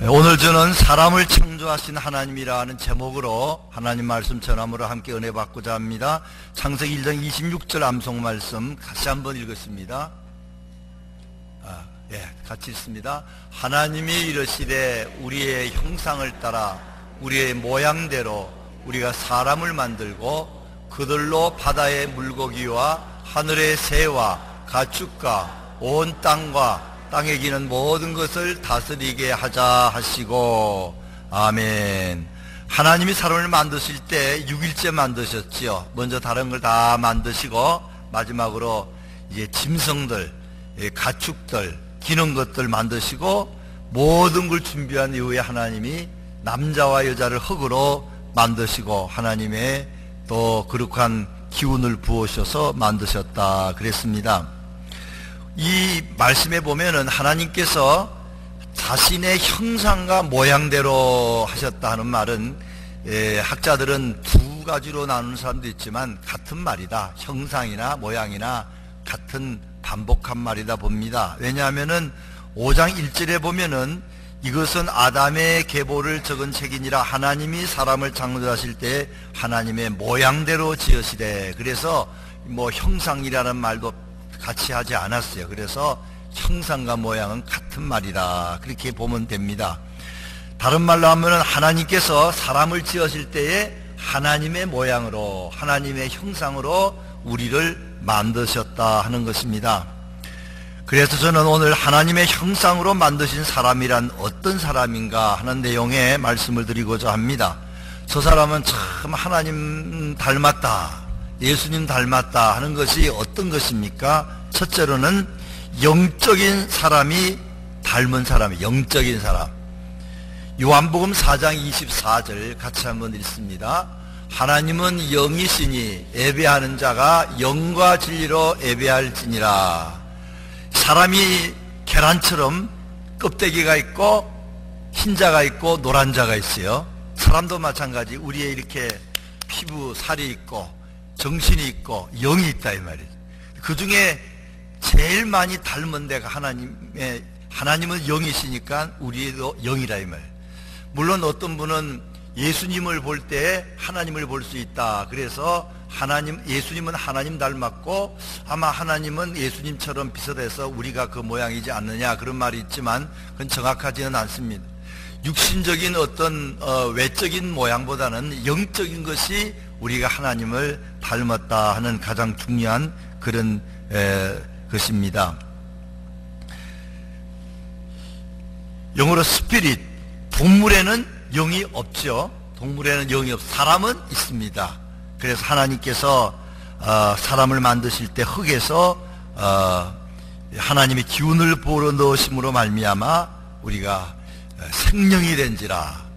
오늘 저는 사람을 창조하신 하나님이라는 제목으로 하나님 말씀 전함으로 함께 은혜 받고자 합니다. 창세기 1장 26절 암송 말씀 같이 한번 읽었습니다. 아, 예, 같이 읽습니다. 하나님이 이르시되 우리의 형상을 따라 우리의 모양대로 우리가 사람을 만들고 그들로 바다의 물고기와 하늘의 새와 가축과 온 땅과 땅에 기는 모든 것을 다스리게 하자 하시고 아멘. 하나님이 사람을 만드실 때 6일째 만드셨지요. 먼저 다른 걸 다 만드시고 마지막으로 이제 짐승들, 예, 가축들, 기는 것들 만드시고 모든 걸 준비한 이후에 하나님이 남자와 여자를 흙으로 만드시고 하나님의 또 거룩한 기운을 부으셔서 만드셨다 그랬습니다. 이 말씀에 보면은 하나님께서 자신의 형상과 모양대로 하셨다 하는 말은 예, 학자들은 두 가지로 나누는 사람도 있지만 같은 말이다. 형상이나 모양이나 같은 반복한 말이다 봅니다. 왜냐하면은 5장 1절에 보면은 이것은 아담의 계보를 적은 책이니라 하나님이 사람을 창조하실 때 하나님의 모양대로 지으시되 그래서 뭐 형상이라는 말도 같이 하지 않았어요. 그래서 형상과 모양은 같은 말이다. 그렇게 보면 됩니다. 다른 말로 하면 하나님께서 사람을 지으실 때에 하나님의 모양으로 하나님의 형상으로 우리를 만드셨다 하는 것입니다. 그래서 저는 오늘 하나님의 형상으로 만드신 사람이란 어떤 사람인가 하는 내용의 말씀을 드리고자 합니다. 저 사람은 참 하나님 닮았다. 예수님 닮았다 하는 것이 어떤 것입니까? 첫째로는 영적인 사람이 닮은 사람, 영적인 사람. 요한복음 4장 24절 같이 한번 읽습니다. 하나님은 영이시니 예배하는 자가 영과 진리로 예배할지니라. 사람이 계란처럼 껍데기가 있고 흰자가 있고 노란자가 있어요. 사람도 마찬가지 우리의 이렇게 피부, 살이 있고 정신이 있고 영이 있다 이 말이죠. 그 중에 제일 많이 닮은 데가 하나님의 하나님은 영이시니까 우리도 영이라 이 말. 물론 어떤 분은 예수님을 볼 때 하나님을 볼 수 있다. 그래서 하나님 예수님은 하나님 닮았고 아마 하나님은 예수님처럼 비슷해서 우리가 그 모양이지 않느냐 그런 말이 있지만 그건 정확하지는 않습니다. 육신적인 어떤 어, 외적인 모양보다는 영적인 것이 우리가 하나님을 닮았다 하는 가장 중요한 그런 에, 것입니다. 영어로 스피릿, 동물에는 영이 없죠. 동물에는 영이 없, 사람은 있습니다. 그래서 하나님께서 어, 사람을 만드실 때 흙에서 어, 하나님의 기운을 불어 넣으심으로 말미암아 우리가 생명이 된지라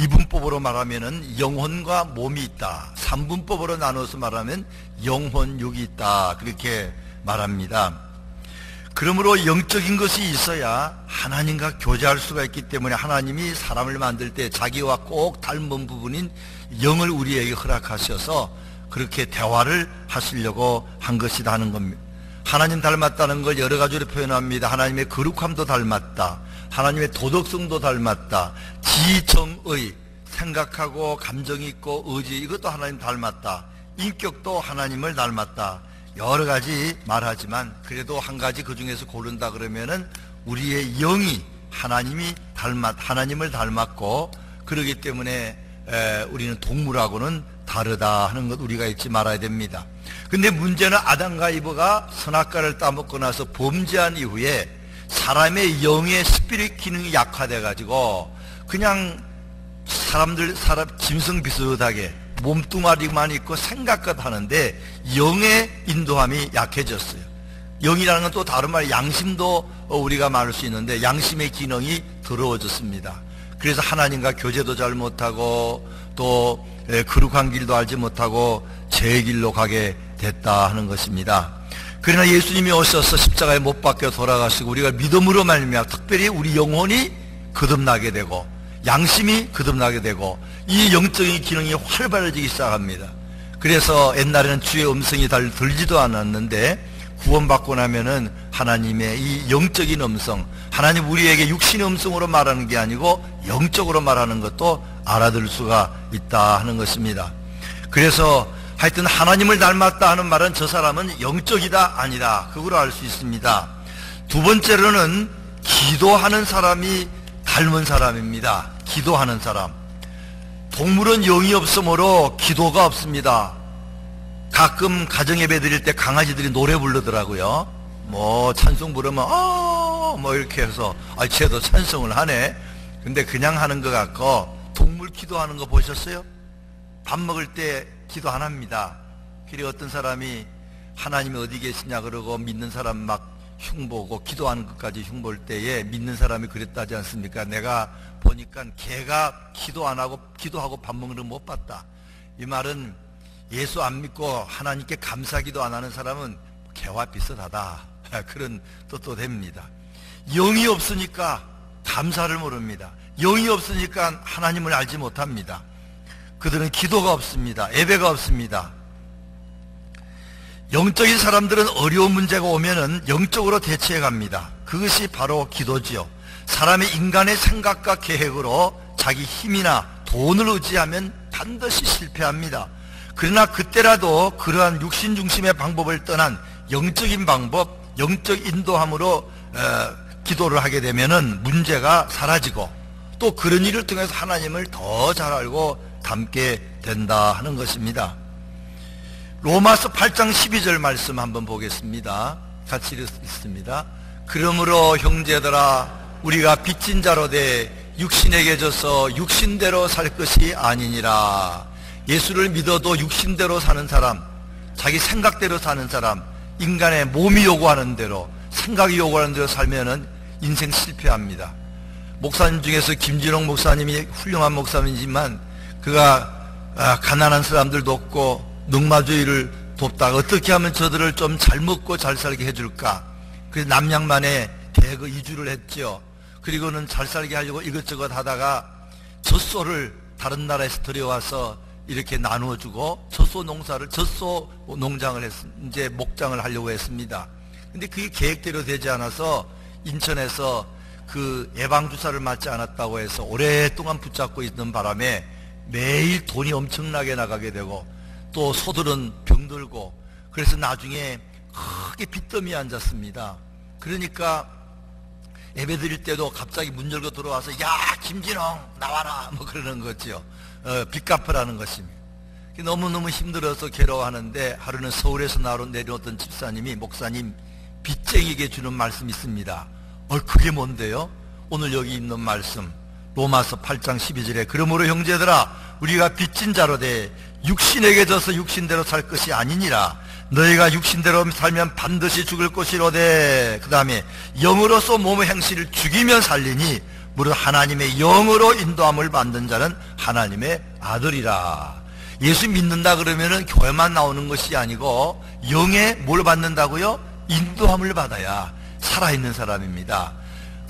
이분법으로 말하면은 영혼과 몸이 있다. 삼분법으로 나눠서 말하면 영혼, 육이 있다. 그렇게 말합니다. 그러므로 영적인 것이 있어야 하나님과 교제할 수가 있기 때문에 하나님이 사람을 만들 때 자기와 꼭 닮은 부분인 영을 우리에게 허락하셔서 그렇게 대화를 하시려고 한 것이다 하는 겁니다. 하나님 닮았다는 걸 여러 가지로 표현합니다. 하나님의 거룩함도 닮았다. 하나님의 도덕성도 닮았다. 지정의 생각하고 감정 있고 의지 이것도 하나님 닮았다. 인격도 하나님을 닮았다. 여러 가지 말하지만 그래도 한 가지 그 중에서 고른다 그러면은 우리의 영이 하나님이 닮았 하나님을 닮았고 그러기 때문에 에, 우리는 동물하고는 다르다 하는 것 우리가 잊지 말아야 됩니다. 근데 문제는 아담과 이브가 선악과를 따먹고 나서 범죄한 이후에 사람의 영의 스피릿 기능이 약화돼 가지고 그냥 사람들 사람 짐승 비슷하게 몸뚱아리만 있고 생각껏 하는데 영의 인도함이 약해졌어요. 영이라는 건 또 다른 말 양심도 우리가 말할 수 있는데 양심의 기능이 더러워졌습니다. 그래서 하나님과 교제도 잘 못하고 또 거룩한 길도 알지 못하고 제 길로 가게 됐다 하는 것입니다. 그러나 예수님이 오셔서 십자가에 못 박혀 돌아가시고 우리가 믿음으로 말미암아 특별히 우리 영혼이 거듭나게 되고 양심이 거듭나게 되고 이 영적인 기능이 활발해지기 시작합니다. 그래서 옛날에는 주의 음성이 달 들지도 않았는데 구원받고 나면은 하나님의 이 영적인 음성, 하나님 우리에게 육신의 음성으로 말하는 게 아니고 영적으로 말하는 것도 알아들 수가 있다 하는 것입니다. 그래서 하여튼 하나님을 닮았다 하는 말은 저 사람은 영적이다 아니다. 그걸로 알수 있습니다. 두 번째로는 기도하는 사람이 닮은 사람입니다. 기도하는 사람. 동물은 영이 없으므로 기도가 없습니다. 가끔 가정 예배 드릴 때 강아지들이 노래 부르더라고요. 뭐 찬송 부르면 어뭐 이렇게 해서 아 쟤도 찬송을 하네. 근데 그냥 하는 것 같고 동물 기도하는 거 보셨어요? 밥 먹을 때 기도 안 합니다. 그리고 어떤 사람이 하나님이 어디 계시냐 그러고 믿는 사람 막 흉보고 기도하는 것까지 흉볼 때에 믿는 사람이 그랬다지 않습니까? 내가 보니까 개가 기도 안 하고 기도하고 밥 먹는 걸 못 봤다. 이 말은 예수 안 믿고 하나님께 감사기도 안 하는 사람은 개와 비슷하다. 그런 뜻도 됩니다. 영이 없으니까 감사를 모릅니다. 영이 없으니까 하나님을 알지 못합니다. 그들은 기도가 없습니다. 예배가 없습니다. 영적인 사람들은 어려운 문제가 오면은 영적으로 대처해 갑니다. 그것이 바로 기도지요. 사람의 인간의 생각과 계획으로 자기 힘이나 돈을 의지하면 반드시 실패합니다. 그러나 그때라도 그러한 육신 중심의 방법을 떠난 영적인 방법, 영적 인도함으로 어, 기도를 하게 되면은 문제가 사라지고 또 그런 일을 통해서 하나님을 더 잘 알고 닮게 된다 하는 것입니다. 로마서 8장 12절 말씀 한번 보겠습니다. 같이 읽습니다. 그러므로 형제들아 우리가 빚진 자로 돼 육신에게 져서 육신대로 살 것이 아니니라. 예수를 믿어도 육신대로 사는 사람, 자기 생각대로 사는 사람, 인간의 몸이 요구하는 대로, 생각이 요구하는 대로 살면은 인생 실패합니다. 목사님 중에서 김진홍 목사님이 훌륭한 목사님이지만 그가 아, 가난한 사람들 돕고 능마주의를 돕다가 어떻게 하면 저들을 좀 잘 먹고 잘 살게 해줄까? 그래서 남양만에 대거 이주를 했죠. 그리고는 잘 살게 하려고 이것저것 하다가 젖소를 다른 나라에서 들여와서 이렇게 나누어주고 젖소 농사를 젖소 농장을 했, 이제 목장을 하려고 했습니다. 근데 그게 계획대로 되지 않아서 인천에서 그 예방주사를 맞지 않았다고 해서 오랫동안 붙잡고 있는 바람에 매일 돈이 엄청나게 나가게 되고 또 소들은 병들고 그래서 나중에 크게 빚더미에 앉았습니다. 그러니까 예배 드릴 때도 갑자기 문 열고 들어와서 야 김진홍 나와라 뭐 그러는 거죠. 어, 빚 갚으라는 것입니다. 너무너무 힘들어서 괴로워하는데 하루는 서울에서 나로 내려오던 집사님이 목사님 빚쟁이에게 주는 말씀이 있습니다. 어, 그게 뭔데요? 오늘 여기 있는 말씀 로마서 8장 12절에 그러므로 형제들아 우리가 빚진 자로 돼 육신에게 져서 육신대로 살 것이 아니니라. 너희가 육신대로 살면 반드시 죽을 것이로되. 그 다음에 영으로서 몸의 행실을 죽이면 살리니 무릇 하나님의 영으로 인도함을 받는 자는 하나님의 아들이라. 예수 믿는다 그러면은 교회만 나오는 것이 아니고 영에 뭘 받는다고요? 인도함을 받아야 살아있는 사람입니다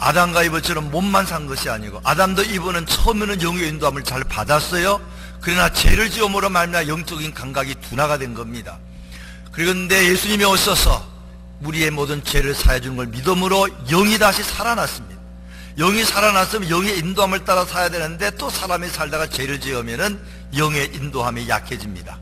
아담과 이브처럼 몸만 산 것이 아니고 아담도 이브는 처음에는 영의 인도함을 잘 받았어요 그러나 죄를 지음으로 말미암아 영적인 감각이 둔화가 된 겁니다 그런데 예수님이 오셔서 우리의 모든 죄를 사해 주는 걸 믿음으로 영이 다시 살아났습니다. 영이 살아났으면 영의 인도함을 따라 사야 되는데 또 사람이 살다가 죄를 지으면은 영의 인도함이 약해집니다.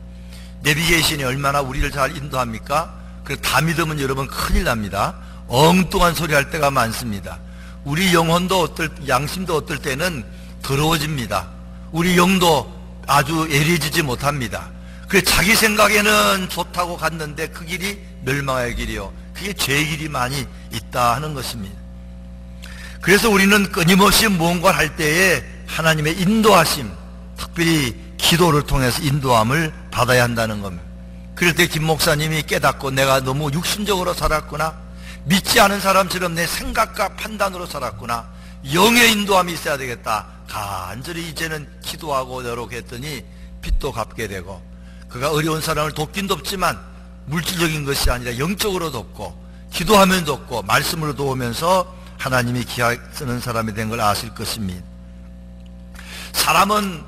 내비게이션이 얼마나 우리를 잘 인도합니까? 그다 믿으면 여러분 큰일 납니다. 엉뚱한 소리 할 때가 많습니다. 우리 영혼도 어떨, 양심도 어떨 때는 더러워집니다. 우리 영도 아주 예리해지지 못합니다. 그 자기 생각에는 좋다고 갔는데 그 길이 멸망의 길이요. 그게 죄의 길이 많이 있다 하는 것입니다. 그래서 우리는 끊임없이 무언가를 할 때에 하나님의 인도하심, 특별히 기도를 통해서 인도함을 받아야 한다는 겁니다. 그럴 때 김 목사님이 깨닫고 내가 너무 육신적으로 살았구나. 믿지 않은 사람처럼 내 생각과 판단으로 살았구나. 영의 인도함이 있어야 되겠다. 간절히 이제는 기도하고 노력했더니 빚도 갚게 되고 그가 어려운 사람을 돕긴 돕지만 물질적인 것이 아니라 영적으로 돕고 기도하면 돕고 말씀으로 도우면서 하나님이 기하 쓰는 사람이 된 걸 아실 것입니다. 사람은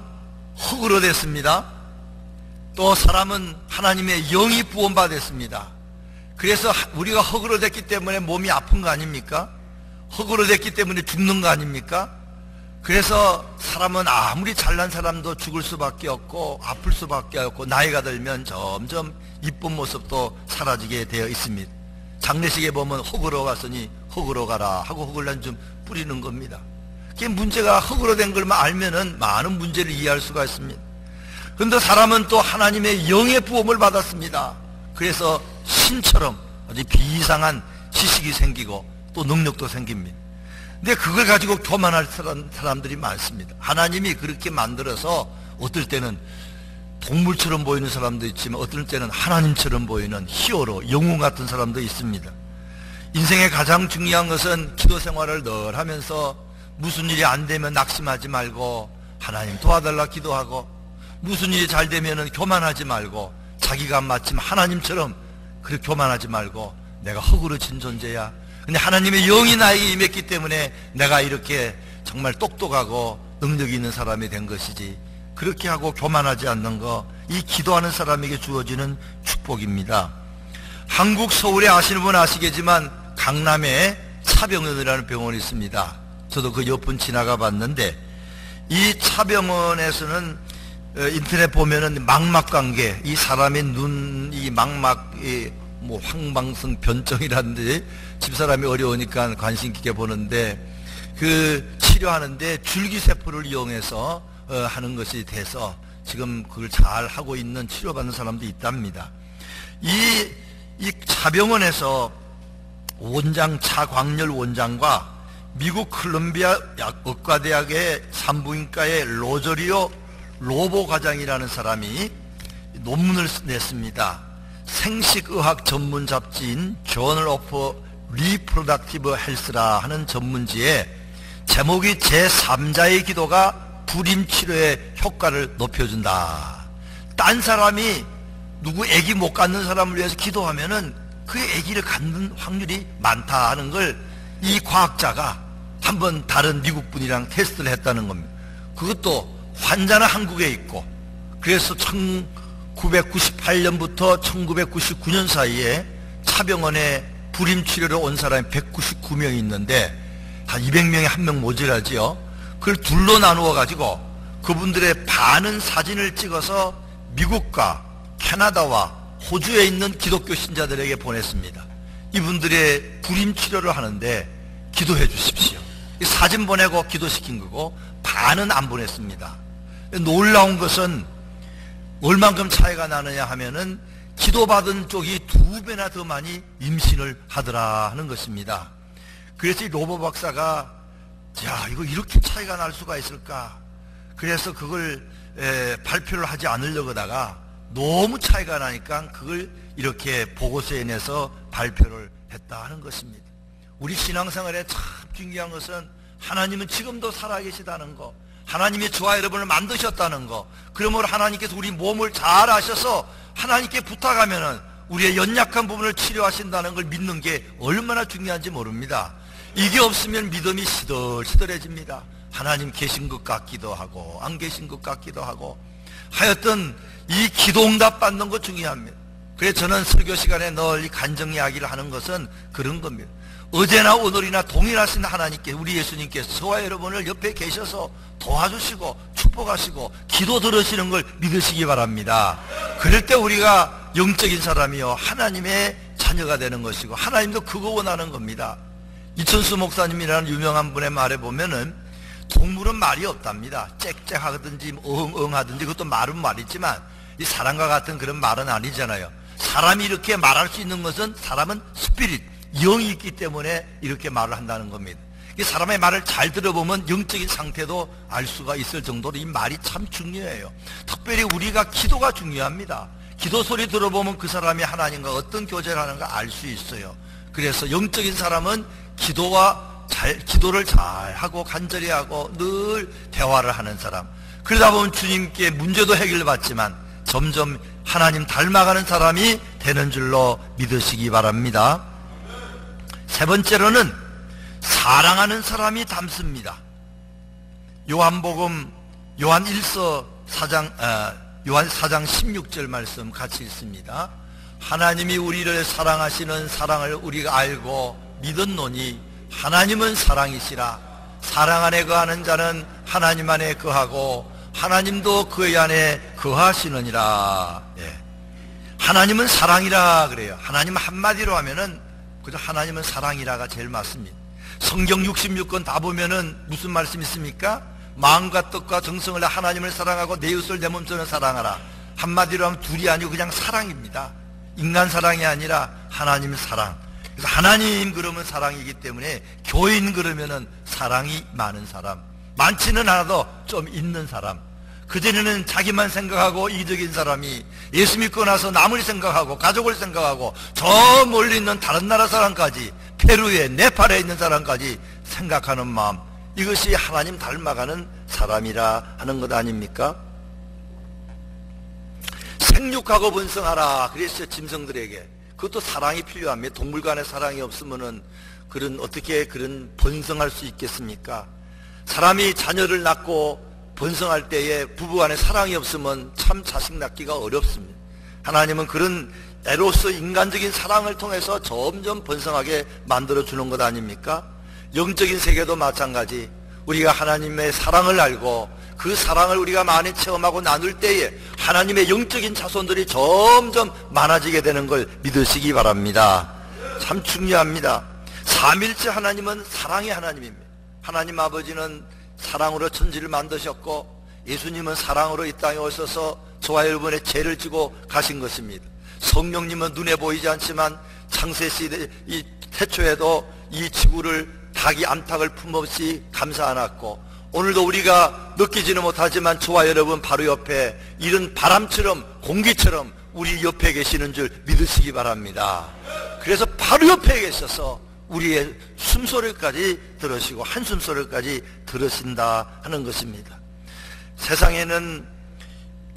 흙으로 됐습니다. 또 사람은 하나님의 영이 부원받았습니다. 그래서 우리가 흙으로 됐기 때문에 몸이 아픈 거 아닙니까? 흙으로 됐기 때문에 죽는 거 아닙니까? 그래서 사람은 아무리 잘난 사람도 죽을 수밖에 없고 아플 수밖에 없고 나이가 들면 점점 이쁜 모습도 사라지게 되어 있습니다. 장례식에 보면 흙으로 갔으니 흙으로 가라 하고 흙을 좀 뿌리는 겁니다. 그게 문제가 흙으로 된 걸만 알면은 많은 문제를 이해할 수가 있습니다. 그런데 사람은 또 하나님의 영의 부음을 받았습니다. 그래서 신처럼 아주 비상한 지식이 생기고 또 능력도 생깁니다. 근데 그걸 가지고 교만할 사람들이 많습니다. 하나님이 그렇게 만들어서 어떨 때는 동물처럼 보이는 사람도 있지만 어떨 때는 하나님처럼 보이는 히어로, 영웅 같은 사람도 있습니다. 인생의 가장 중요한 것은 기도 생활을 늘 하면서 무슨 일이 안 되면 낙심하지 말고 하나님 도와달라 기도하고 무슨 일이 잘 되면 교만하지 말고 자기가 마침 하나님처럼 그렇게 교만하지 말고 내가 흙으로 진 존재야. 근데 하나님의 영이 나에게 임했기 때문에 내가 이렇게 정말 똑똑하고 능력이 있는 사람이 된 것이지. 그렇게 하고 교만하지 않는 거, 이 기도하는 사람에게 주어지는 축복입니다. 한국 서울에 아시는 분 아시겠지만 강남에 차병원이라는 병원이 있습니다. 저도 그 옆분 지나가 봤는데 이 차병원에서는 어, 인터넷 보면은 망막관계, 이 사람의 눈, 이 망막, 이뭐 황방성 변정이라는데 집사람이 어려우니까 관심 깊게 보는데 그 치료하는데 줄기세포를 이용해서 어, 하는 것이 돼서 지금 그걸 잘 하고 있는 치료받는 사람도 있답니다. 이, 이 차병원에서 원장 차광열 원장과 미국 콜롬비아 의과대학의 산부인과의 로저리오 로보 과장이라는 사람이 논문을 냈습니다. 생식의학 전문 잡지인 Journal of Reproductive Health라 하는 전문지에 제목이 제3자의 기도가 불임 치료의 효과를 높여준다. 딴 사람이 누구 애기 못 갖는 사람을 위해서 기도하면은 그 애기를 갖는 확률이 많다 하는 걸 이 과학자가 한번 다른 미국 분이랑 테스트를 했다는 겁니다. 그것도 환자는 한국에 있고 그래서 1998년부터 1999년 사이에 차병원에 불임 치료를 온 사람이 199명이 있는데 한 200명에 한 명 모자라지요. 그걸 둘로 나누어 가지고 그분들의 반은 사진을 찍어서 미국과 캐나다와 호주에 있는 기독교 신자들에게 보냈습니다. 이분들의 불임 치료를 하는데 기도해 주십시오. 사진 보내고 기도시킨 거고 반은 안 보냈습니다. 놀라운 것은 얼만큼 차이가 나느냐 하면은 기도받은 쪽이 두 배나 더 많이 임신을 하더라 하는 것입니다. 그래서 이 로보 박사가 야 이거 이렇게 차이가 날 수가 있을까? 그래서 그걸 에, 발표를 하지 않으려고다가 너무 차이가 나니까 그걸 이렇게 보고서에 내서 발표를 했다 하는 것입니다. 우리 신앙생활에 참 중요한 것은 하나님은 지금도 살아계시다는 것. 하나님이 저와 여러분을 만드셨다는 거. 그러므로 하나님께서 우리 몸을 잘 아셔서 하나님께 부탁하면은 우리의 연약한 부분을 치료하신다는 걸 믿는 게 얼마나 중요한지 모릅니다. 이게 없으면 믿음이 시들시들해집니다. 하나님 계신 것 같기도 하고 안 계신 것 같기도 하고 하여튼 이 기도 응답 받는 거 중요합니다. 그래서 저는 설교 시간에 널이 간정 이야기를 하는 것은 그런 겁니다. 어제나 오늘이나 동일하신 하나님께 우리 예수님께서 저와 여러분을 옆에 계셔서 도와주시고 축복하시고 기도 들으시는 걸 믿으시기 바랍니다. 그럴 때 우리가 영적인 사람이요 하나님의 자녀가 되는 것이고 하나님도 그거 원하는 겁니다. 이천수 목사님이라는 유명한 분의 말에 보면은 동물은 말이 없답니다. 짹짹하든지 응응 하든지 그것도 말은 말이지만 이 사람과 같은 그런 말은 아니잖아요. 사람이 이렇게 말할 수 있는 것은 사람은 스피릿, 영이 있기 때문에 이렇게 말을 한다는 겁니다. 이 사람의 말을 잘 들어보면 영적인 상태도 알 수가 있을 정도로 이 말이 참 중요해요. 특별히 우리가 기도가 중요합니다. 기도 소리 들어보면 그 사람이 하나님과 어떤 교제를 하는가 알 수 있어요. 그래서 영적인 사람은 기도와 잘, 기도를 잘 하고 간절히 하고 늘 대화를 하는 사람. 그러다 보면 주님께 문제도 해결받지만 점점 하나님 닮아가는 사람이 되는 줄로 믿으시기 바랍니다. 세 번째로는 사랑하는 사람이 닮습니다. 요한복음 요한 1서 4장 어, 요한 4장 16절 말씀 같이 읽습니다. 하나님이 우리를 사랑하시는 사랑을 우리가 알고 믿었노니 하나님은 사랑이시라 사랑 안에 거하는 자는 하나님 안에 거하고 하나님도 그의 안에 거하시느니라 예. 하나님은 사랑이라 그래요 하나님 한마디로 하면은 그저 하나님은 사랑이라가 제일 맞습니다 성경 66권 다 보면은 무슨 말씀 있습니까? 마음과 뜻과 정성을 하나님을 사랑하고 내 이웃을 내 몸처럼 사랑하라 한마디로 하면 둘이 아니고 그냥 사랑입니다 인간 사랑이 아니라 하나님 사랑. 그래서 하나님 그러면 사랑이기 때문에 교인 그러면은 사랑이 많은 사람. 많지는 않아도 좀 있는 사람. 그전에는 자기만 생각하고 이득인 사람이 예수 믿고 나서 남을 생각하고 가족을 생각하고 저 멀리 있는 다른 나라 사람까지 페루에 네팔에 있는 사람까지 생각하는 마음 이것이 하나님 닮아가는 사람이라 하는 것 아닙니까? 생육하고 번성하라 그랬어요 짐승들에게. 그것도 사랑이 필요합니다 동물 간의 사랑이 없으면은 그런 어떻게 그런 번성할 수 있겠습니까? 사람이 자녀를 낳고 번성할 때에 부부 간의 사랑이 없으면 참 자식 낳기가 어렵습니다. 하나님은 그런 애로서 인간적인 사랑을 통해서 점점 번성하게 만들어 주는 것 아닙니까 영적인 세계도 마찬가지 우리가 하나님의 사랑을 알고 그 사랑을 우리가 많이 체험하고 나눌 때에 하나님의 영적인 자손들이 점점 많아지게 되는 걸 믿으시기 바랍니다. 참 중요합니다. 삼일째 하나님은 사랑의 하나님입니다. 하나님 아버지는 사랑으로 천지를 만드셨고 예수님은 사랑으로 이 땅에 오셔서 저와 여러분의 죄를 지고 가신 것입니다. 성령님은 눈에 보이지 않지만 창세 시대 이 태초에도 이 지구를 닭이 암탉을 품없이 감사 안았고 오늘도 우리가 느끼지는 못하지만 저와 여러분 바로 옆에 이런 바람처럼 공기처럼 우리 옆에 계시는 줄 믿으시기 바랍니다. 그래서 바로 옆에 계셔서 우리의 숨소리까지 들으시고 한숨소리까지 들으신다 하는 것입니다. 세상에는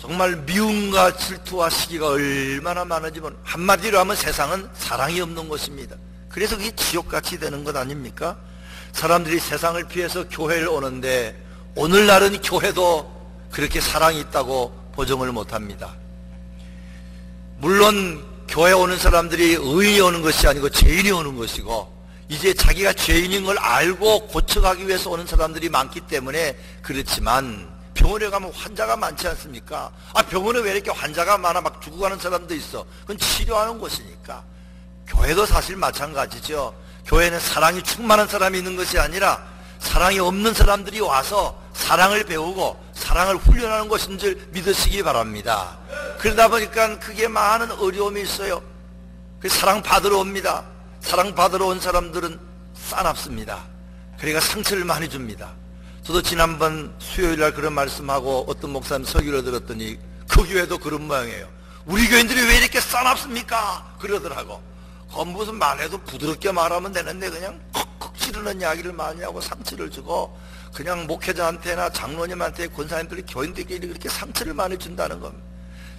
정말 미움과 질투와 시기가 얼마나 많은지만 한마디로 하면 세상은 사랑이 없는 것입니다. 그래서 그게 지옥같이 되는 것 아닙니까? 사람들이 세상을 피해서 교회를 오는데 오늘날은 교회도 그렇게 사랑이 있다고 보정을 못합니다. 물론 교회 오는 사람들이 의인이 오는 것이 아니고 죄인이 오는 것이고 이제 자기가 죄인인 걸 알고 고쳐가기 위해서 오는 사람들이 많기 때문에 그렇지만 병원에 가면 환자가 많지 않습니까? 아 병원에 왜 이렇게 환자가 많아 막 죽어가는 사람도 있어. 그건 치료하는 곳이니까. 교회도 사실 마찬가지죠. 교회는 사랑이 충만한 사람이 있는 것이 아니라 사랑이 없는 사람들이 와서 사랑을 배우고 사랑을 훈련하는 것인 줄 믿으시기 바랍니다. 그러다 보니까 그게 많은 어려움이 있어요. 그 사랑 받으러 옵니다. 사랑 받으러 온 사람들은 싸납습니다. 그러니까 상처를 많이 줍니다. 저도 지난번 수요일 날 그런 말씀하고 어떤 목사님 설교를 들었더니 그 교회도 그런 모양이에요. 우리 교인들이 왜 이렇게 싸납습니까? 그러더라고. 그 무슨 말해도 부드럽게 말하면 되는데 그냥 콕콕 찌르는 이야기를 많이 하고 상처를 주고 그냥 목회자한테나 장로님한테 권사님들이 교인들끼리 그렇게 상처를 많이 준다는 겁니다.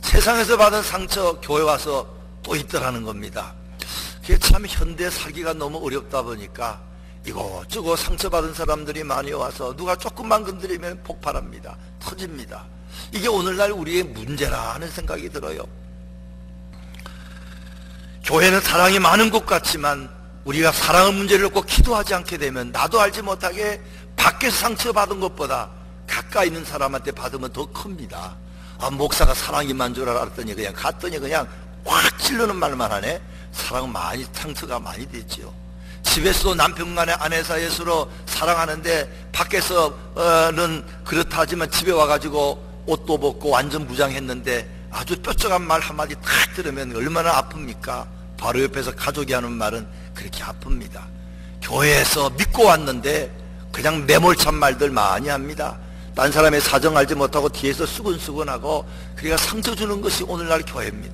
세상에서 받은 상처 교회 와서 또 있더라는 겁니다. 그게 참 현대 살기가 너무 어렵다 보니까 이거저거 상처받은 사람들이 많이 와서 누가 조금만 건드리면 폭발합니다. 터집니다. 이게 오늘날 우리의 문제라 하는 생각이 들어요. 교회는 사랑이 많은 것 같지만 우리가 사랑의 문제를 놓고 기도하지 않게 되면 나도 알지 못하게 밖에서 상처받은 것보다 가까이 있는 사람한테 받으면 더 큽니다. 아, 목사가 사랑이만 줄 알았더니 그냥 갔더니 그냥 확 찔르는 말만 하네. 사랑은 많이, 상처가 많이 됐지요. 집에서도 남편 간의 아내 사이에 서로 사랑하는데 밖에서는 그렇다 하지만 집에 와가지고 옷도 벗고 완전 무장했는데 아주 뾰족한 말 한마디 탁 들으면 얼마나 아픕니까? 바로 옆에서 가족이 하는 말은 그렇게 아픕니다. 교회에서 믿고 왔는데 그냥 매몰찬 말들 많이 합니다. 딴 사람의 사정 알지 못하고 뒤에서 수근수근하고 그러니까 상처 주는 것이 오늘날 교회입니다.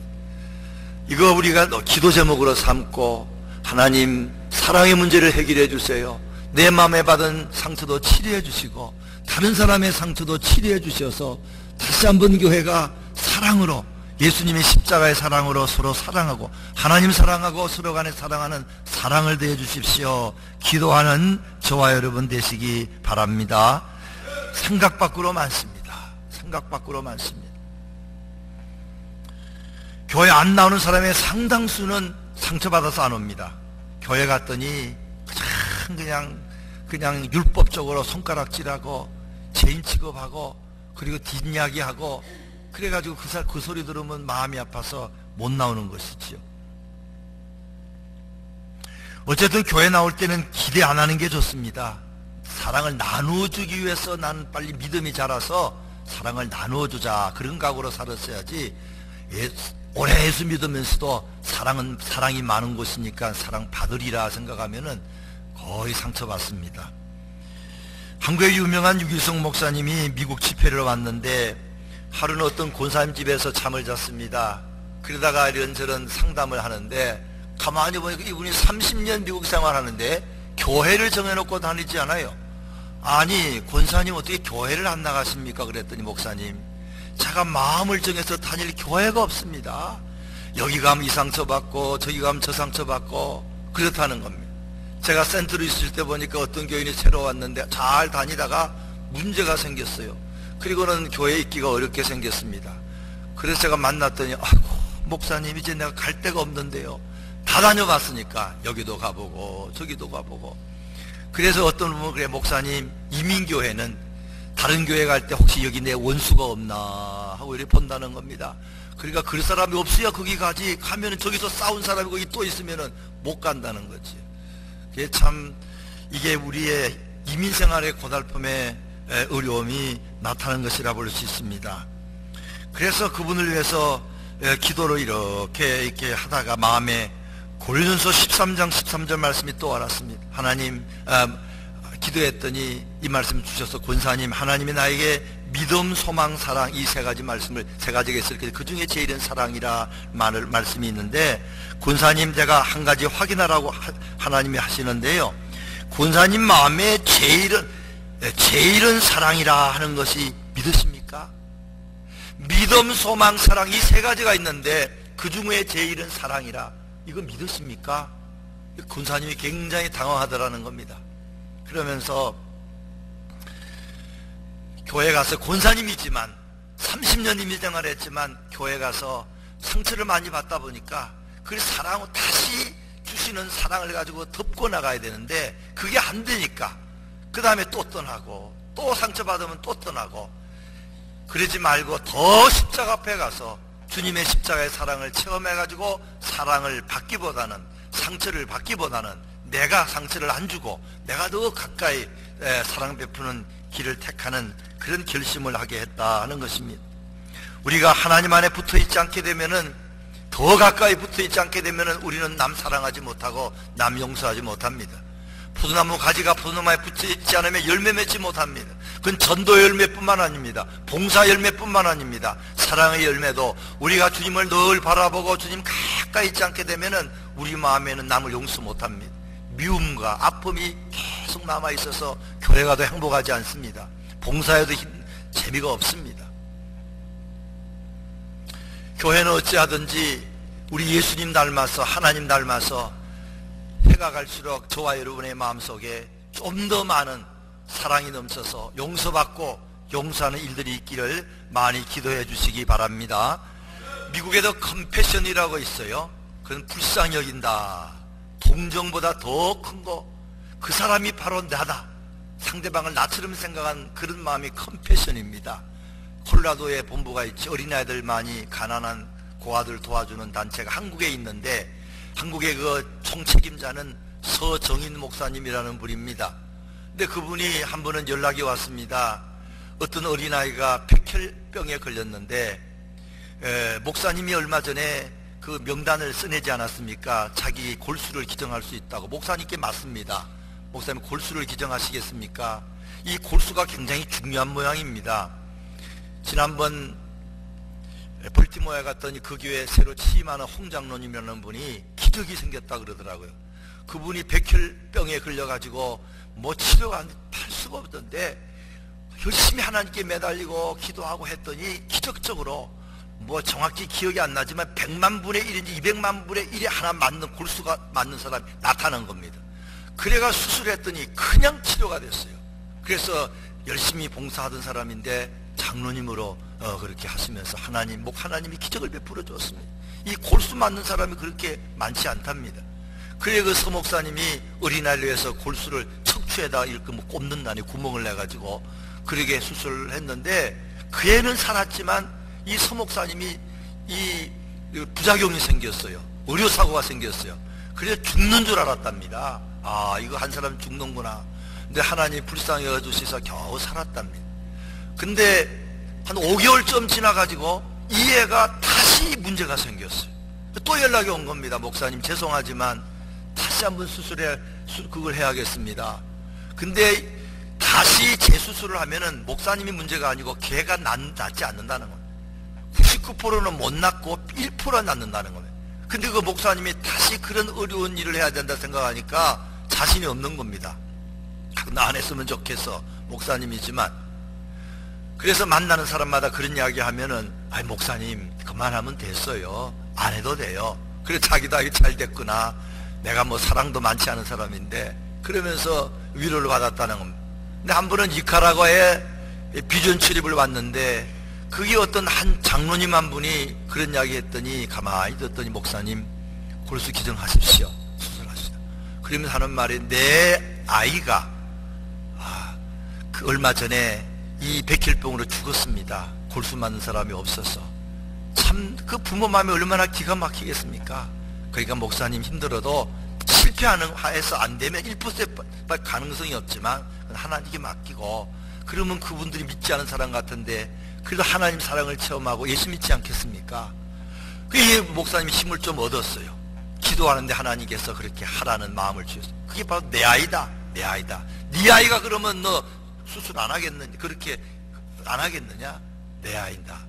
이거 우리가 기도 제목으로 삼고 하나님 사랑의 문제를 해결해 주세요. 내 마음에 받은 상처도 치료해 주시고 다른 사람의 상처도 치료해 주셔서 다시 한번 교회가 사랑으로 예수님의 십자가의 사랑으로 서로 사랑하고 하나님 사랑하고 서로 간에 사랑하는 사랑을 대해 주십시오. 기도하는 저와 여러분 되시기 바랍니다. 생각 밖으로 많습니다. 생각 밖으로 많습니다. 교회 안 나오는 사람의 상당수는 상처받아서 안 옵니다. 교회 갔더니 그냥 그냥 그냥 율법적으로 손가락질하고 죄인 취급하고 그리고 뒷이야기하고 그래가지고 그, 사, 그 소리 들으면 마음이 아파서 못 나오는 것이지요. 어쨌든 교회 나올 때는 기대 안 하는 게 좋습니다. 사랑을 나누어 주기 위해서 나는 빨리 믿음이 자라서 사랑을 나누어 주자 그런 각오로 살았어야지 예, 오래 예수 믿으면서도 사랑은 사랑이 많은 곳이니까 사랑 받으리라 생각하면은 거의 상처받습니다. 한국의 유명한 유기성 목사님이 미국 집회를 왔는데 하루는 어떤 권사님 집에서 잠을 잤습니다. 그러다가 이런저런 상담을 하는데 가만히 보니까 이분이 30년 미국 생활하는데 교회를 정해놓고 다니지 않아요. 아니 권사님 어떻게 교회를 안 나가십니까? 그랬더니 목사님 제가 마음을 정해서 다닐 교회가 없습니다. 여기 가면 이 상처 받고 저기 가면 저 상처 받고 그렇다는 겁니다. 제가 센터로 있을 때 보니까 어떤 교인이 새로 왔는데 잘 다니다가 문제가 생겼어요. 그리고는 교회 있기가 어렵게 생겼습니다. 그래서 제가 만났더니 아이고 목사님 이제 내가 갈 데가 없는데요. 다 다녀봤으니까 여기도 가보고 저기도 가보고 그래서 어떤 분은 그래 목사님 이민교회는 다른 교회 갈 때 혹시 여기 내 원수가 없나 하고 이렇게 본다는 겁니다. 그러니까 그 사람이 없어야 거기 가지 가면은 저기서 싸운 사람이 거기 또 있으면은 못 간다는 거지. 그게 참 이게 우리의 이민 생활의 고달픔의 어려움이 나타나는 것이라 볼 수 있습니다. 그래서 그분을 위해서 기도를 이렇게 이렇게 하다가 마음에 고린도서 13장 13절 말씀이 또 알았습니다. 하나님 아, 기도했더니 이 말씀 주셔서 권사님 하나님이 나에게 믿음, 소망, 사랑 이 세 가지 말씀을 세 가지가 있을 때그 중에 제일은 사랑이라 말을 말씀이 있는데 권사님 제가 한 가지 확인하라고 하, 하나님이 하시는데요. 권사님 마음에 제일은 제일은 사랑이라 하는 것이 믿으십니까? 믿음, 소망, 사랑 이 세 가지가 있는데 그 중에 제일은 사랑이라 이거 믿으십니까? 군사님이 굉장히 당황하더라는 겁니다. 그러면서 교회 가서 권사님이지만 30년 이미 생활 했지만 교회 가서 상처를 많이 받다 보니까 그 사랑을 다시 주시는 사랑을 가지고 덮고 나가야 되는데 그게 안 되니까 그 다음에 또 떠나고 또 상처받으면 또 떠나고 그러지 말고 더 십자가 앞에 가서 주님의 십자가의 사랑을 체험해가지고 사랑을 받기보다는 상처를 받기보다는 내가 상처를 안 주고 내가 더 가까이 사랑 베푸는 길을 택하는 그런 결심을 하게 했다는 것입니다. 우리가 하나님 안에 붙어 있지 않게 되면은 더 가까이 붙어 있지 않게 되면은 우리는 남 사랑하지 못하고 남 용서하지 못합니다. 포도나무 가지가 포도나무에 붙어 있지 않으면 열매 맺지 못합니다. 그건 전도 열매뿐만 아닙니다. 봉사 열매뿐만 아닙니다. 사랑의 열매도 우리가 주님을 늘 바라보고 주님 가까이 있지 않게 되면은 우리 마음에는 남을 용서 못합니다. 미움과 아픔이 계속 남아 있어서 교회가 더 행복하지 않습니다. 봉사에도 힘, 재미가 없습니다. 교회는 어찌하든지 우리 예수님 닮아서 하나님 닮아서 해가 갈수록 저와 여러분의 마음속에 좀 더 많은 사랑이 넘쳐서 용서받고 용서하는 일들이 있기를 많이 기도해 주시기 바랍니다. 미국에도 컴패션이라고 있어요. 그건 불쌍히 여긴다. 동정보다 더 큰 거. 그 사람이 바로 나다. 상대방을 나처럼 생각한 그런 마음이 컴패션입니다. 콜라도에 본부가 있지 어린아이들 많이 가난한 고아들 도와주는 단체가 한국에 있는데 한국의 그 총책임자는 서정인 목사님이라는 분입니다. 근데 그분이 한 번은 연락이 왔습니다. 어떤 어린아이가 백혈병에 걸렸는데 에, 목사님이 얼마 전에 그 명단을 써내지 않았습니까? 자기 골수를 기증할 수 있다고. 목사님께 맞습니다. 목사님 골수를 기증하시겠습니까? 이 골수가 굉장히 중요한 모양입니다. 지난번 벌티모어에 갔더니 그 교회에 새로 취임하는 홍장로님이라는 분이 기적이 생겼다 그러더라고요. 그분이 백혈병에 걸려가지고 뭐 치료가 할 수가 없던데 열심히 하나님께 매달리고 기도하고 했더니 기적적으로 뭐 정확히 기억이 안 나지만 100만 분의 1인지 200만 분의 1이 하나 맞는 골수가 맞는 사람이 나타난 겁니다. 그래가 수술했더니 그냥 치료가 됐어요. 그래서 열심히 봉사하던 사람인데 장로님으로 어, 그렇게 하시면서 하나님 목 하나님이 기적을 베풀어 줬습니다. 이 골수 맞는 사람이 그렇게 많지 않답니다. 그래 그 서목사님이 어린아이에서 골수를 척추에다 이렇게 뭐 꼽는다니 구멍을 내가지고 그렇게 수술을 했는데 그 애는 살았지만 이 서목사님이 이 부작용이 생겼어요. 의료사고가 생겼어요. 그래서 죽는 줄 알았답니다. 아 이거 한 사람 죽는구나. 근데 하나님 불쌍히 여주셔서 겨우 살았답니다. 근데 한 5개월쯤 지나가지고 이 애가 다시 문제가 생겼어요. 또 연락이 온 겁니다. 목사님 죄송하지만 다시 한번 수술해 그걸 해야겠습니다. 근데 다시 재수술을 하면은 목사님이 문제가 아니고 개가 낫, 지 않는다는 겁니다. 99%는 못 낫고 1% 낫는다는 겁니다. 근데 그 목사님이 다시 그런 어려운 일을 해야 된다 생각하니까 자신이 없는 겁니다. 나 안 했으면 좋겠어. 목사님이지만. 그래서 만나는 사람마다 그런 이야기 하면은, 아이, 목사님, 그만하면 됐어요. 안 해도 돼요. 그래, 자기도 아기 잘 됐구나. 내가 뭐 사랑도 많지 않은 사람인데 그러면서 위로를 받았다는 겁니다. 근데 한 번은 이카라과에 비전 출입을 왔는데 그게 어떤 한 장로님 한 분이 그런 이야기 했더니 가만히 듣더니 목사님 골수 기증하십시오. 수술하시다. 그러면서 하는 말이 내 아이가 아, 그 얼마 전에 이 백혈병으로 죽었습니다. 골수 맞는 사람이 없어서 참 그 부모 마음이 얼마나 기가 막히겠습니까? 그러니까 목사님 힘들어도 실패하는 하에서 안 되면 1% 가능성이 없지만 하나님께 맡기고 그러면 그분들이 믿지 않은 사람 같은데 그래도 하나님 사랑을 체험하고 예수 믿지 않겠습니까? 그게 목사님이 힘을 좀 얻었어요. 기도하는데 하나님께서 그렇게 하라는 마음을 주셨어요. 그게 바로 내 아이다. 내 아이다. 네 아이가 그러면 너 수술 안 하겠느냐? 그렇게 안 하겠느냐? 내 아이다.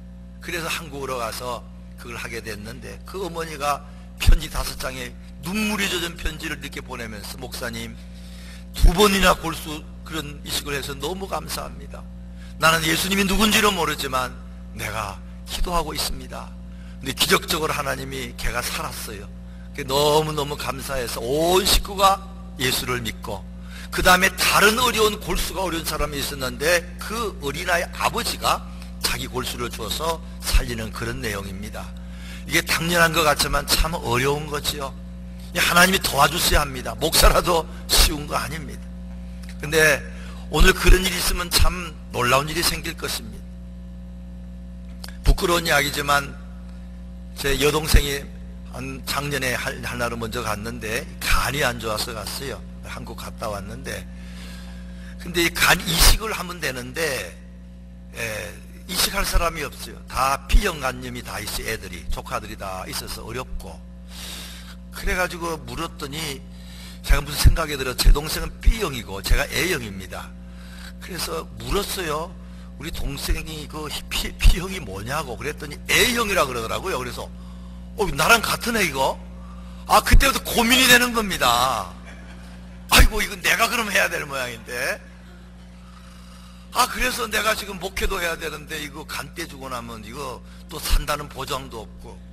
그래서 한국으로 가서 그걸 하게 됐는데 그 어머니가 편지 다섯 장에 눈물이 젖은 편지를 이렇게 보내면서 목사님 두 번이나 골수 그런 이식을 해서 너무 감사합니다. 나는 예수님이 누군지는 모르지만 내가 기도하고 있습니다. 근데 기적적으로 하나님이 걔가 살았어요. 너무너무 감사해서 온 식구가 예수를 믿고 그 다음에 다른 어려운 골수가 어려운 사람이 있었는데 그 어린아이 아버지가 자기 골수를 주어서 살리는 그런 내용입니다. 이게 당연한 것 같지만 참 어려운 거지요. 하나님이 도와주셔야 합니다. 목사라도 쉬운 거 아닙니다. 근데 오늘 그런 일이 있으면 참 놀라운 일이 생길 것입니다. 부끄러운 이야기지만 제 여동생이 한 작년에 하나로 먼저 갔는데 간이 안 좋아서 갔어요. 한국 갔다 왔는데 근데 간 이식을 하면 되는데 에, 이식할 사람이 없어요. 다 B형 간염이 다 있어요. 애들이 조카들이 다 있어서 어렵고 그래가지고 물었더니 제가 무슨 생각이 들어 제 동생은 B형이고 제가 A형입니다. 그래서 물었어요. 우리 동생이 그 P, P형이 뭐냐고 그랬더니 A형이라 그러더라고요. 그래서 어, 나랑 같은 애 이거? 아 그때부터 고민이 되는 겁니다. 아이고 이건 내가 그럼 해야 될 모양인데 아 그래서 내가 지금 목회도 해야 되는데 이거 간 떼주고 나면 이거 또 산다는 보장도 없고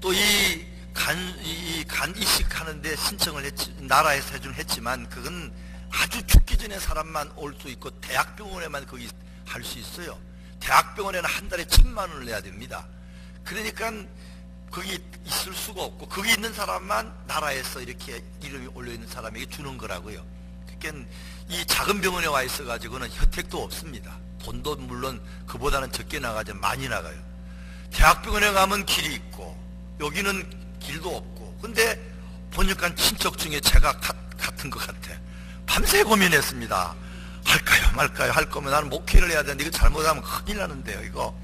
또 이 간 이 간 이식하는데 신청을 했지 나라에서 해준 했지만 그건 아주 죽기 전에 사람만 올 수 있고 대학병원에만 거기 할 수 있어요. 대학병원에는 한 달에 천만 원을 내야 됩니다. 그러니까 거기 있을 수가 없고 거기 있는 사람만 나라에서 이렇게 이름이 올려 있는 사람에게 주는 거라고요. 그러니까 이 작은 병원에 와 있어 가지고는 혜택도 없습니다. 돈도 물론 그보다는 적게 나가죠. 많이 나가요. 대학병원에 가면 길이 있고 여기는 길도 없고 근데 보니까 친척 중에 제가 가, 같은 것 같아. 밤새 고민했습니다. 할까요 말까요 할 거면 나는 목회를 해야 되는데 이거 잘못하면 큰일 나는데요 이거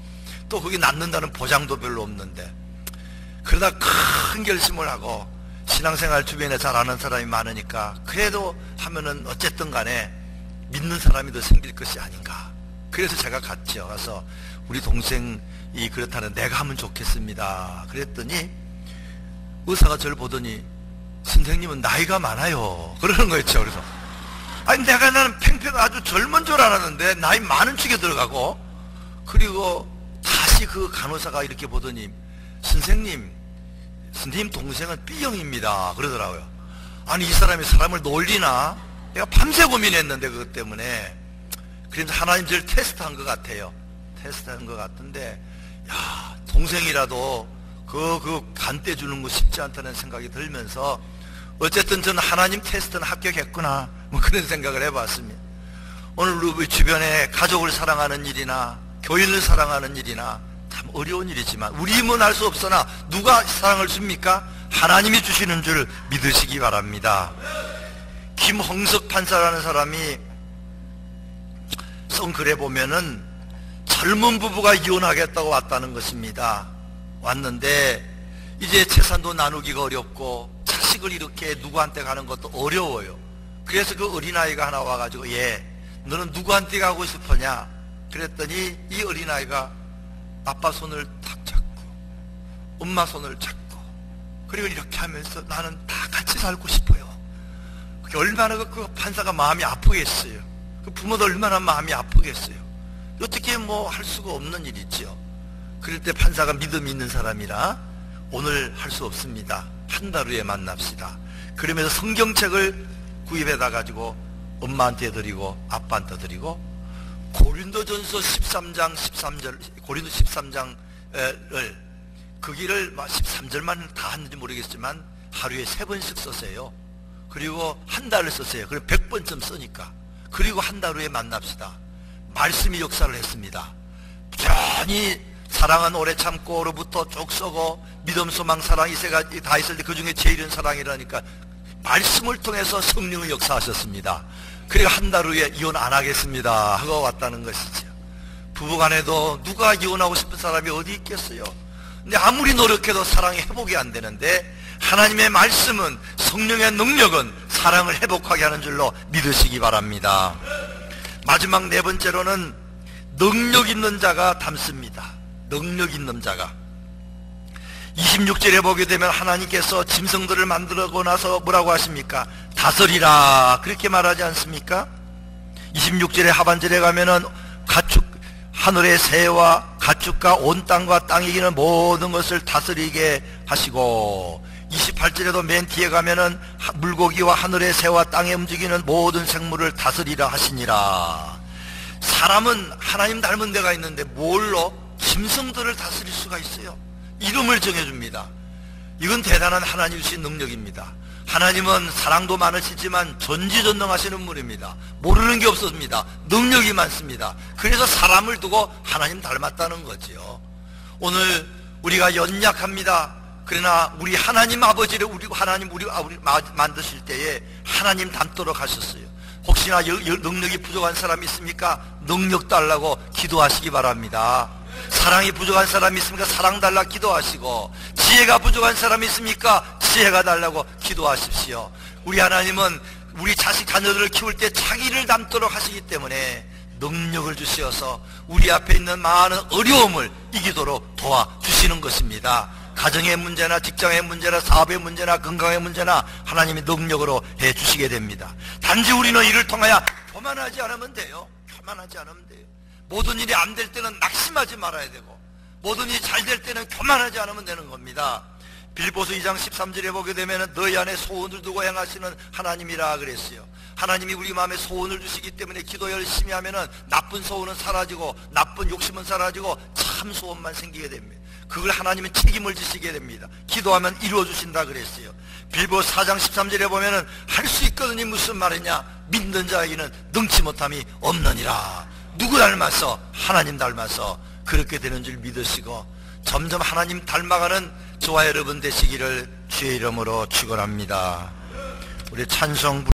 또 거기 낫는다는 보장도 별로 없는데 그러다 큰 결심을 하고 신앙생활 주변에 잘 아는 사람이 많으니까 그래도 하면은 어쨌든 간에 믿는 사람이 더 생길 것이 아닌가. 그래서 제가 갔죠. 가서 우리 동생이 그렇다는 내가 하면 좋겠습니다. 그랬더니 의사가 저를 보더니 선생님은 나이가 많아요. 그러는 거였죠. 그래서 아니 내가 나는 팽팽 아주 젊은 줄 알았는데 나이 많은 축에 들어가고 그리고 다시 그 간호사가 이렇게 보더니 선생님 선생님 동생은 B형입니다. 그러더라고요. 아니 이 사람이 사람을 놀리나? 내가 밤새 고민했는데 그것 때문에 그래서 하나님 저를 테스트한 것 같아요. 테스트한 것 같은데 야 동생이라도 그 그, 그, 간 떼주는 거 쉽지 않다는 생각이 들면서, 어쨌든 저는 하나님 테스트는 합격했구나. 뭐 그런 생각을 해봤습니다. 오늘 우리 주변에 가족을 사랑하는 일이나, 교인을 사랑하는 일이나, 참 어려운 일이지만, 우리 힘은 알수 없으나, 누가 사랑을 줍니까? 하나님이 주시는 줄 믿으시기 바랍니다. 김홍석 판사라는 사람이 쓴 글에 보면은 젊은 부부가 이혼하겠다고 왔다는 것입니다. 왔는데 이제 재산도 나누기가 어렵고 자식을 이렇게 누구한테 가는 것도 어려워요. 그래서 그 어린아이가 하나 와가지고 얘 너는 누구한테 가고 싶으냐? 그랬더니 이 어린아이가 아빠 손을 탁 잡고 엄마 손을 잡고 그리고 이렇게 하면서 나는 다 같이 살고 싶어요. 얼마나 그- 그 판사가 마음이 아프겠어요. 그 부모도 얼마나 마음이 아프겠어요. 어떻게 뭐 할 수가 없는 일이죠. 그럴 때 판사가 믿음 있는 사람이라 오늘 할 수 없습니다. 한 달 후에 만납시다. 그러면서 성경책을 구입해다 가지고 엄마한테 드리고 아빠한테 드리고 고린도전서 13장 13절 고린도 13장을 그 길을 13절만 다 했는지 모르겠지만 하루에 세 번씩 썼어요. 그리고 한 달을 썼어요. 그리고 100번쯤 쓰니까. 그리고 한 달 후에 만납시다. 말씀이 역사를 했습니다. 부지런히 사랑은 오래 참고로부터 쭉 써고 믿음, 소망, 사랑 이세가 다 있을 때 그 중에 제일은 사랑이라니까 말씀을 통해서 성령을 역사하셨습니다. 그리고 한 달 후에 이혼 안 하겠습니다 하고 왔다는 것이죠. 부부간에도 누가 이혼하고 싶은 사람이 어디 있겠어요? 근데 아무리 노력해도 사랑이 회복이 안 되는데 하나님의 말씀은 성령의 능력은 사랑을 회복하게 하는 줄로 믿으시기 바랍니다. 마지막 네 번째로는 능력 있는 자가 담습니다. 능력 있는 자가. 26절에 보게 되면 하나님께서 짐승들을 만들고 나서 뭐라고 하십니까? 다스리라. 그렇게 말하지 않습니까? 26절의 하반절에 가면은 가축, 하늘의 새와 가축과 온 땅과 땅에 기는 모든 것을 다스리게 하시고 28절에도 맨 뒤에 가면은 하- 물고기와 하늘의 새와 땅에 움직이는 모든 생물을 다스리라 하시니라. 사람은 하나님 닮은 데가 있는데 뭘로? 짐승들을 다스릴 수가 있어요. 이름을 정해줍니다. 이건 대단한 하나님 주신 능력입니다. 하나님은 사랑도 많으시지만 전지전능하시는 분입니다. 모르는 게 없습니다. 능력이 많습니다. 그래서 사람을 두고 하나님 닮았다는 거지요. 오늘 우리가 연약합니다. 그러나 우리 하나님 아버지를 우리 하나님 우리 아, 마- 만드실 때에 하나님 닮도록 하셨어요. 혹시나 능력이 부족한 사람 있습니까? 능력 달라고 기도하시기 바랍니다. 사랑이 부족한 사람이 있습니까? 사랑 달라 기도하시고 지혜가 부족한 사람이 있습니까? 지혜가 달라고 기도하십시오. 우리 하나님은 우리 자식 자녀들을 키울 때 자기를 닮도록 하시기 때문에 능력을 주시어서 우리 앞에 있는 많은 어려움을 이기도록 도와주시는 것입니다. 가정의 문제나 직장의 문제나 사업의 문제나 건강의 문제나 하나님이 능력으로 해 주시게 됩니다. 단지 우리는 이를 통하여 교만하지 않으면 돼요. 교만하지 않으면 돼요. 모든 일이 안 될 때는 낙심하지 말아야 되고 모든 일이 잘 될 때는 교만하지 않으면 되는 겁니다. 빌보서 2장 13절에 보게 되면 너희 안에 소원을 두고 행하시는 하나님이라 그랬어요. 하나님이 우리 마음에 소원을 주시기 때문에 기도 열심히 하면은 나쁜 소원은 사라지고 나쁜 욕심은 사라지고 참 소원만 생기게 됩니다. 그걸 하나님은 책임을 지시게 됩니다. 기도하면 이루어 주신다 그랬어요. 빌보 4장 13절에 보면은 할 수 있거든이 무슨 말이냐? 믿는 자에게는 능치 못함이 없느니라. 누구 닮아서? 하나님 닮아서 그렇게 되는 줄 믿으시고 점점 하나님 닮아가는 저와 여러분 되시기를 주의 이름으로 축원합니다. 우리 찬송